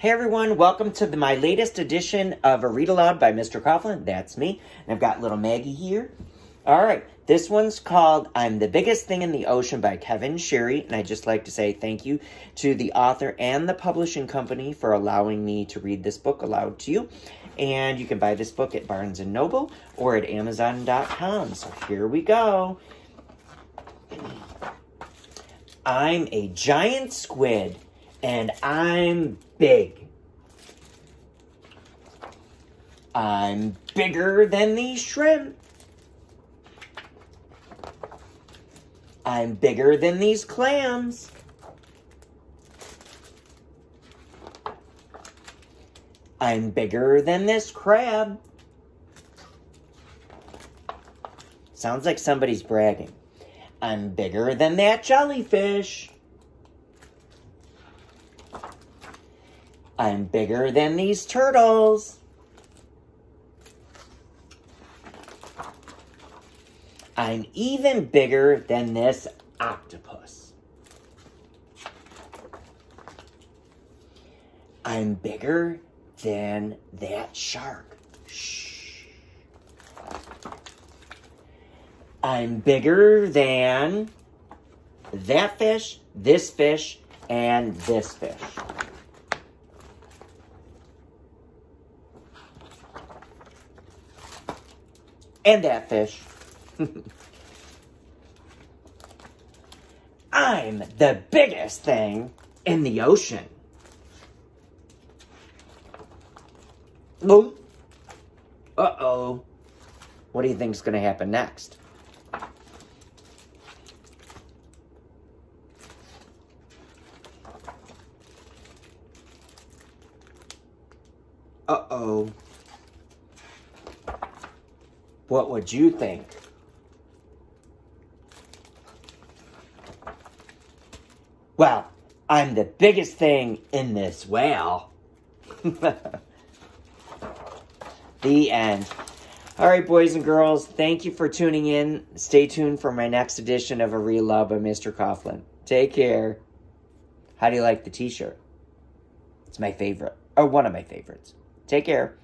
Hey everyone, welcome to the, my latest edition of A Read Aloud by Mr. Coughlin. That's me. And I've got little Maggie here. All right, this one's called I'm the Biggest Thing in the Ocean by Kevin Sherry. And I'd just like to say thank you to the author and the publishing company for allowing me to read this book aloud to you. And you can buy this book at Barnes & Noble or at Amazon.com. So here we go. I'm a giant squid and I'm big. I'm bigger than these shrimp. I'm bigger than these clams. I'm bigger than this crab. Sounds like somebody's bragging. I'm bigger than that jellyfish. I'm bigger than these turtles. I'm even bigger than this octopus. I'm bigger than that shark. Shh. I'm bigger than that fish, this fish, and this fish. And that fish. I'm the biggest thing in the ocean. Oh. Uh-oh. What do you think's going to happen next? Uh-oh. What would you think? Well, I'm the biggest thing in this whale. the end. All right, boys and girls, thank you for tuning in. Stay tuned for my next edition of A Read Aloud by Mr. Coughlin. Take care. How do you like the t-shirt? It's my favorite, or one of my favorites. Take care.